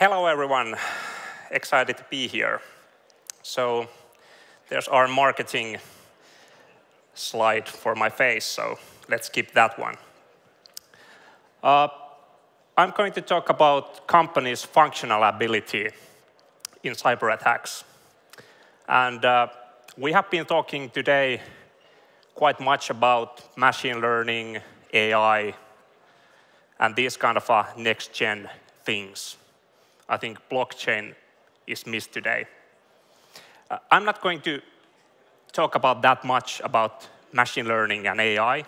Hello, everyone. Excited to be here. So there's our marketing slide for my face, so let's skip that one. Uh, I'm going to talk about companies' functional ability in cyber attacks. And uh, we have been talking today quite much about machine learning, AI, and these kind of uh, next-gen things. I think blockchain is missed today. Uh, I'm not going to talk about that much about machine learning and AI.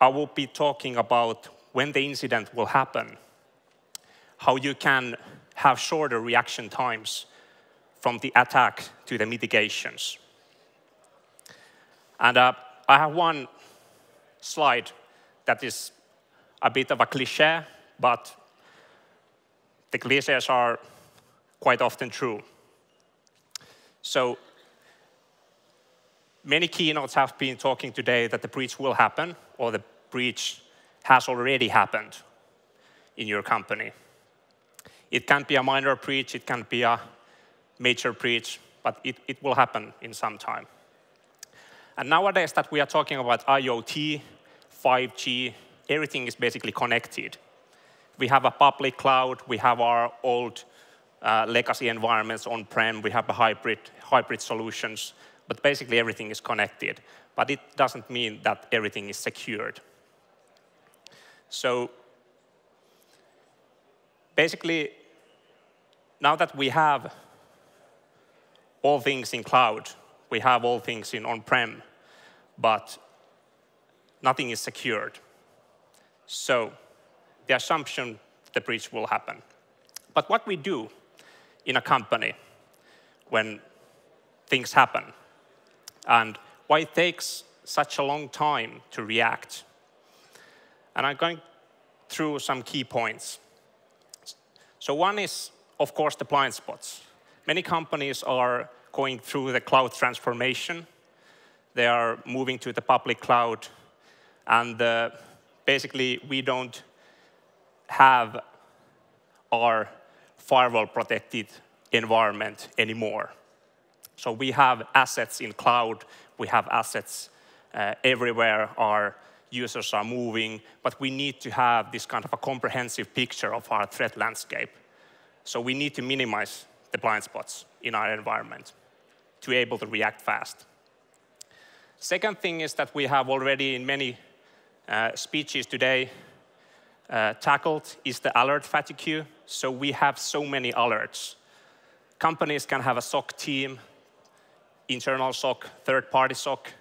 I will be talking about when the incident will happen, how you can have shorter reaction times from the attack to the mitigations. And uh, I have one slide that is a bit of a cliche, but the cliches are quite often true. So many keynotes have been talking today that the breach will happen or the breach has already happened in your company. It can be a minor breach, it can be a major breach, but it, it will happen in some time. And nowadays that we are talking about IoT, 5G, everything is basically connected. We have a public cloud, we have our old uh, legacy environments on-prem, we have a hybrid, hybrid solutions, but basically everything is connected. But it doesn't mean that everything is secured. So basically, now that we have all things in cloud, we have all things in on-prem, but nothing is secured. So the assumption the breach will happen. But what we do in a company when things happen and why it takes such a long time to react. And I'm going through some key points. So one is, of course, the blind spots. Many companies are going through the cloud transformation. They are moving to the public cloud. And uh, basically, we don't have our firewall protected environment anymore. So we have assets in cloud, we have assets uh, everywhere our users are moving, but we need to have this kind of a comprehensive picture of our threat landscape. So we need to minimize the blind spots in our environment to be able to react fast. Second thing is that we have already in many uh, speeches today uh, tackled is the alert fatigue. So we have so many alerts. Companies can have a SOC team, internal SOC, third-party SOC,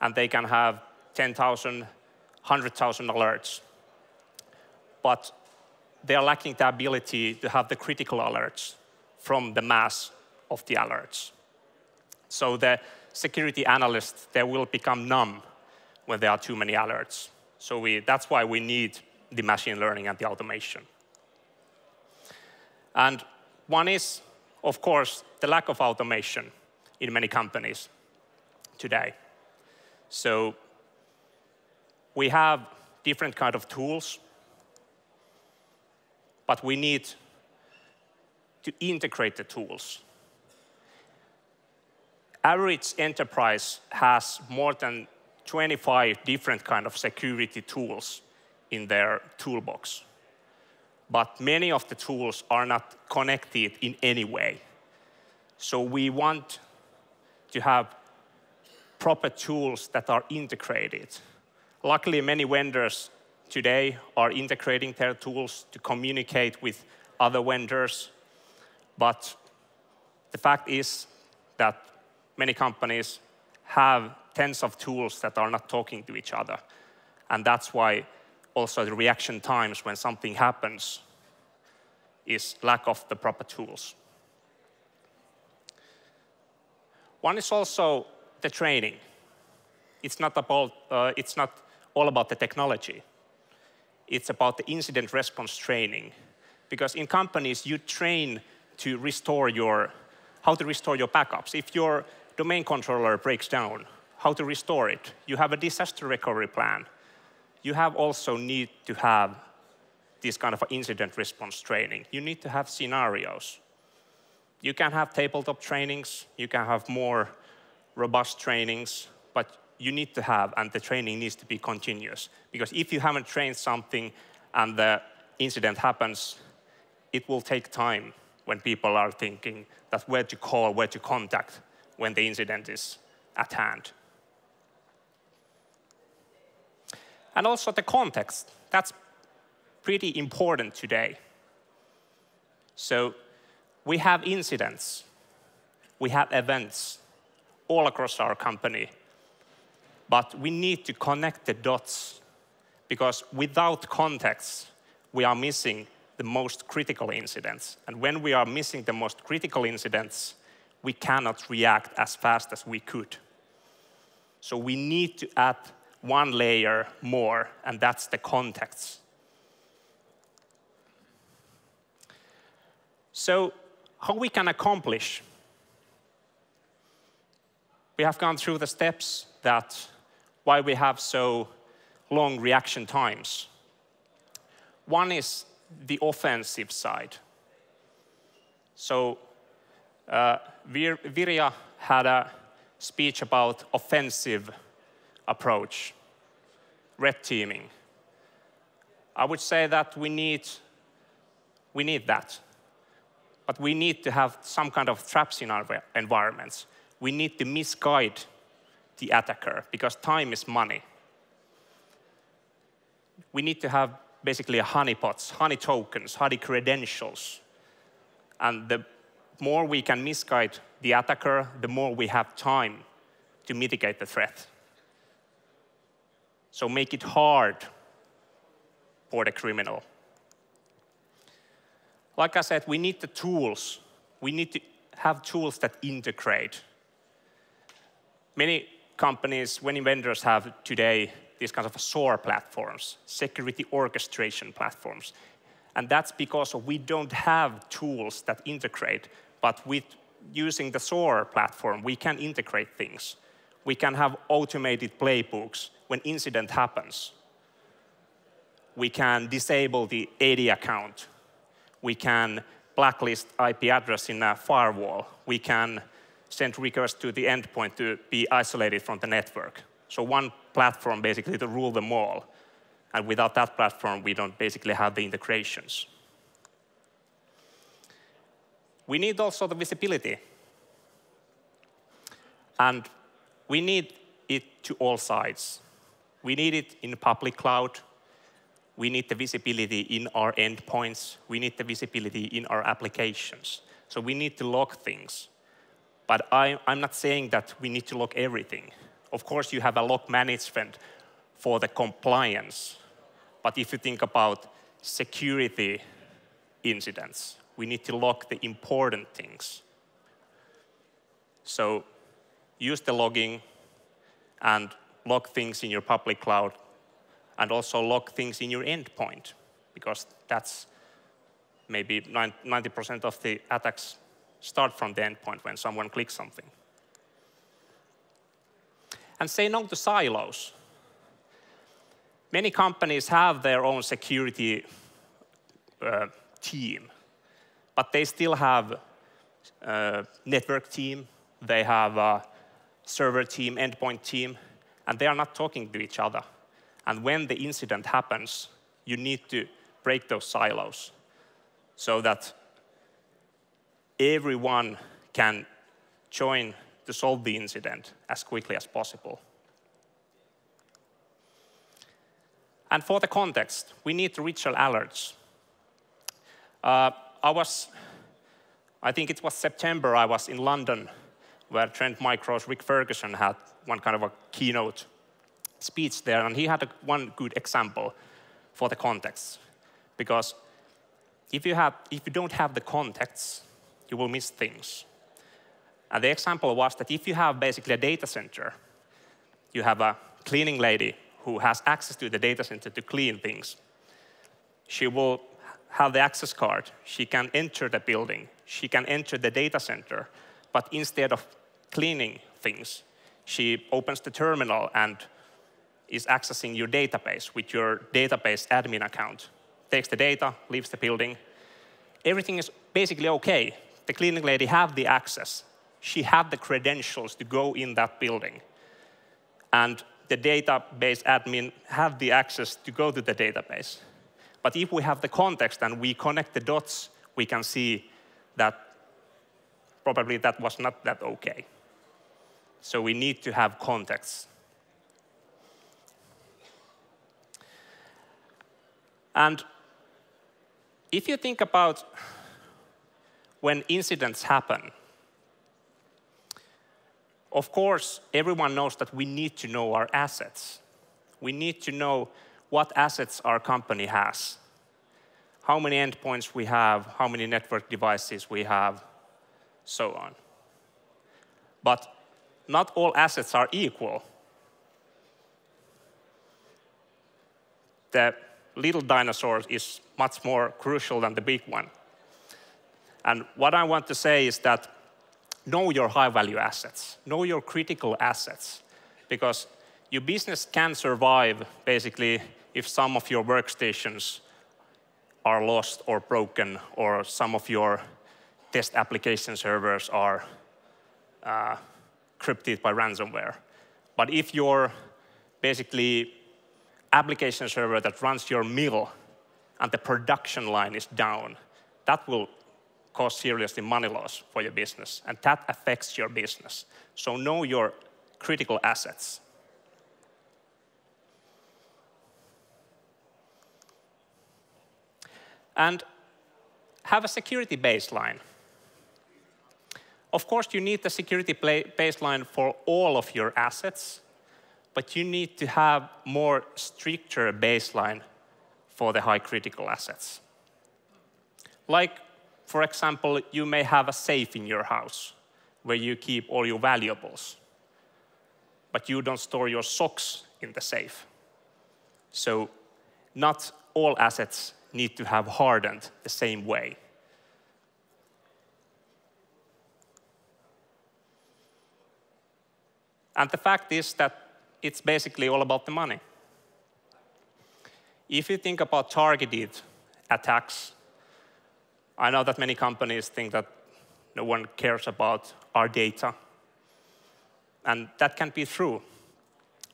and they can have 10,000, 100,000 alerts. But they are lacking the ability to have the critical alerts from the mass of the alerts. So the security analysts, they will become numb when there are too many alerts. So we, that's why we need the machine learning and the automation. And one is, of course, the lack of automation in many companies today. So we have different kind of tools, but we need to integrate the tools. Average enterprise has more than 25 different kind of security tools in their toolbox. But many of the tools are not connected in any way. So we want to have proper tools that are integrated. Luckily, many vendors today are integrating their tools to communicate with other vendors. But the fact is that many companies have tens of tools that are not talking to each other. And that's why also the reaction times when something happens is lack of the proper tools. One is also the training. It's not, about, uh, it's not all about the technology. It's about the incident response training. Because in companies, you train to restore your, how to restore your backups. If your domain controller breaks down, how to restore it. You have a disaster recovery plan. You have also need to have this kind of incident response training. You need to have scenarios. You can have tabletop trainings, you can have more robust trainings, but you need to have, and the training needs to be continuous. Because if you haven't trained something and the incident happens, it will take time when people are thinking that where to call, where to contact when the incident is at hand. And also the context, that's pretty important today. So we have incidents, we have events all across our company, but we need to connect the dots because without context, we are missing the most critical incidents. And when we are missing the most critical incidents, we cannot react as fast as we could. So we need to add one layer more, and that's the context. So how we can accomplish? We have gone through the steps that why we have so long reaction times. One is the offensive side. So uh, Vir Virja had a speech about offensive approach, red teaming. I would say that we need, we need that. But we need to have some kind of traps in our environments. We need to misguide the attacker because time is money. We need to have basically honeypots, honey tokens, honey credentials. And the more we can misguide the attacker, the more we have time to mitigate the threat. So make it hard for the criminal. Like I said, we need the tools. We need to have tools that integrate. Many companies, many vendors have today these kinds of SOAR platforms, security orchestration platforms. And that's because we don't have tools that integrate, but with using the SOAR platform, we can integrate things. We can have automated playbooks when incident happens. We can disable the AD account. We can blacklist IP address in a firewall. We can send requests to the endpoint to be isolated from the network. So one platform basically to rule them all. And without that platform, we don't basically have the integrations. We need also the visibility. And we need it to all sides. We need it in public cloud. We need the visibility in our endpoints. We need the visibility in our applications. So we need to log things. But I, am not saying that we need to log everything. Of course, you have a log management for the compliance. But if you think about security incidents, we need to log the important things. So use the logging and log things in your public cloud and also log things in your endpoint because that's maybe 90% of the attacks start from the endpoint when someone clicks something. And say no to silos. Many companies have their own security uh, team, but they still have a uh, network team, they have a server team, endpoint team, and they are not talking to each other. And when the incident happens, you need to break those silos so that everyone can join to solve the incident as quickly as possible. And for the context, we need ritual alerts. Uh, I was, I think it was September, I was in London where Trend Micro's Rik Ferguson had one kind of a keynote speech there, and he had a, one good example for the context. Because if you, have, if you don't have the context, you will miss things. And the example was that if you have basically a data center, you have a cleaning lady who has access to the data center to clean things. She will have the access card. She can enter the building. She can enter the data center. But instead of cleaning things, she opens the terminal and is accessing your database with your database admin account takes the data, leaves the building. Everything is basically okay. The cleaning lady have the access. She had the credentials to go in that building. And the database admin have the access to go to the database. But if we have the context and we connect the dots, we can see that probably that was not that okay. So we need to have context. And if you think about when incidents happen, of course, everyone knows that we need to know our assets. We need to know what assets our company has, how many endpoints we have, how many network devices we have, so on. But not all assets are equal. The little dinosaur is much more crucial than the big one. And what I want to say is that know your high value assets, know your critical assets, because your business can survive basically if some of your workstations are lost or broken, or some of your test application servers are uh, encrypted by ransomware. But if your basically application server that runs your mill and the production line is down, that will cause seriously money loss for your business, and that affects your business. So know your critical assets. And have a security baseline. Of course, you need the security baseline for all of your assets, but you need to have more stricter baseline for the high critical assets. Like, for example, you may have a safe in your house where you keep all your valuables, but you don't store your socks in the safe. So not all assets need to have hardened the same way. And the fact is that it's basically all about the money. If you think about targeted attacks, I know that many companies think that no one cares about our data. And that can be true.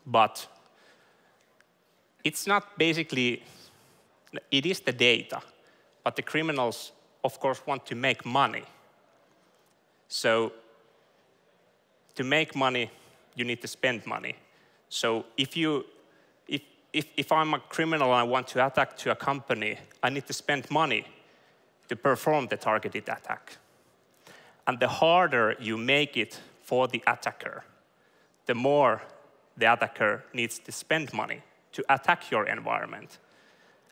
But it's not basically, it is the data. But the criminals, of course, want to make money. So to make money, you need to spend money. So if, you, if, if, if I'm a criminal and I want to attack to a company, I need to spend money to perform the targeted attack. And the harder you make it for the attacker, the more the attacker needs to spend money to attack your environment.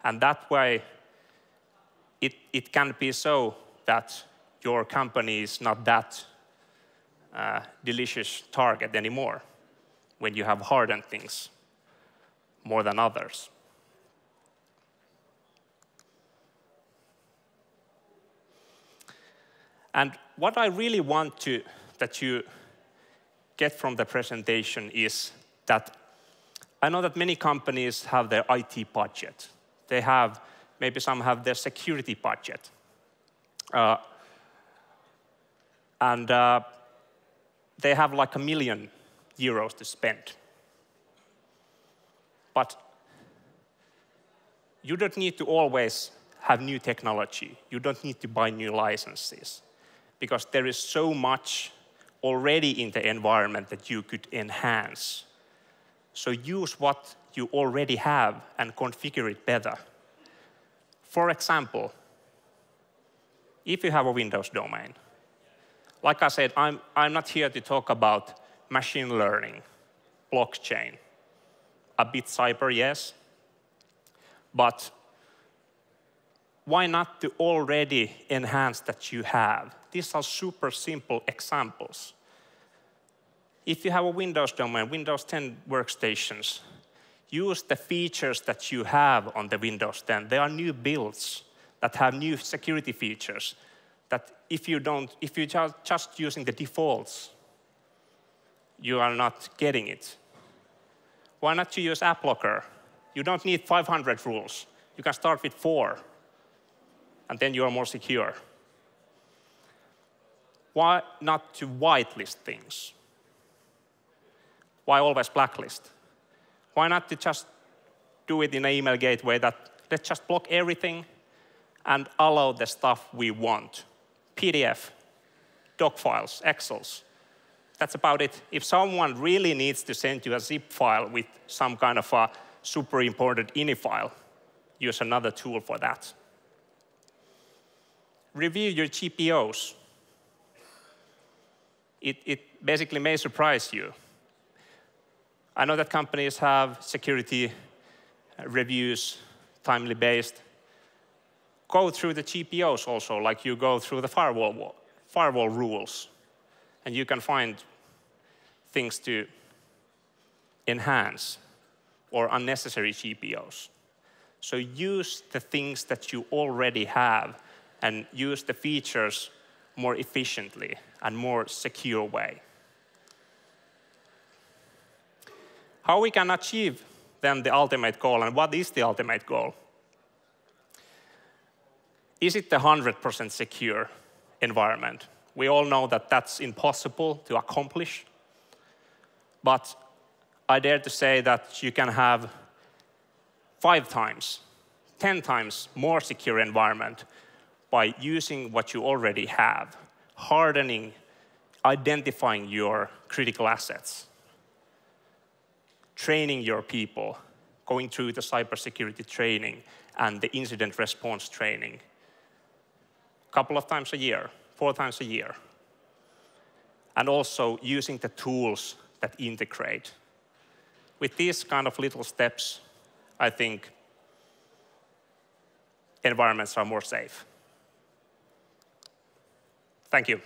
And that way, it, it can be so that your company is not that uh, delicious target anymore when you have hardened things more than others. And what I really want to, that you get from the presentation is that I know that many companies have their IT budget. They have, maybe some have their security budget. Uh, and uh, they have like a million euros to spend. But you don't need to always have new technology. You don't need to buy new licenses because there is so much already in the environment that you could enhance. So use what you already have and configure it better. For example, if you have a Windows domain, like I said, I'm, I'm not here to talk about machine learning, blockchain, a bit cyber, yes. But why not to already enhance that you have? These are super simple examples. If you have a Windows domain, Windows 10 workstations, use the features that you have on the Windows 10. There are new builds that have new security features that if you don't, if you're just using the defaults, you are not getting it. Why not to use AppLocker? You don't need 500 rules. You can start with four, and then you are more secure. Why not to whitelist things? Why always blacklist? Why not to just do it in an email gateway that let's just block everything and allow the stuff we want? PDF, doc files, Excels. That's about it. If someone really needs to send you a zip file with some kind of a super important ini file, use another tool for that. Review your GPOs. It, it basically may surprise you. I know that companies have security reviews, timely based. Go through the GPOs also, like you go through the firewall, firewall rules, and you can find things to enhance or unnecessary GPOs. So use the things that you already have and use the features more efficiently and more secure way. How we can achieve then the ultimate goal, and what is the ultimate goal? Is it the 100% secure environment? We all know that that's impossible to accomplish, but I dare to say that you can have five times, 10 times more secure environment by using what you already have, hardening, identifying your critical assets, training your people, going through the cybersecurity training and the incident response training a couple of times a year, four times a year. And also using the tools that integrate. With these kind of little steps, I think environments are more safe. Thank you.